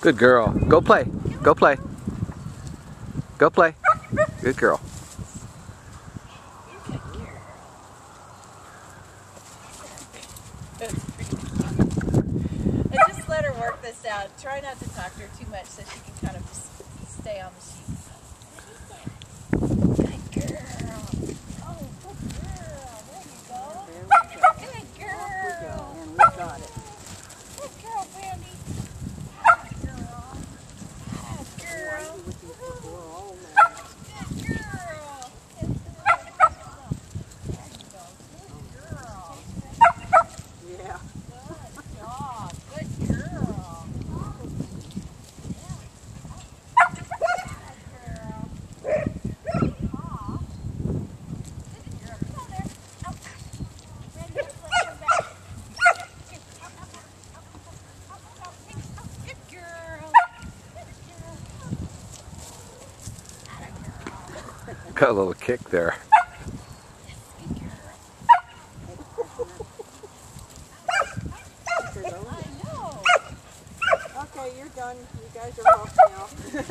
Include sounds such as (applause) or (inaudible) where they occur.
Good girl. Go play. Go play. Go play. Good girl. And just let her work this out. Try not to talk to her too much so she can kind of stay on the sheet. Got a little kick there. (laughs) okay, you're done. You guys are off now. (laughs)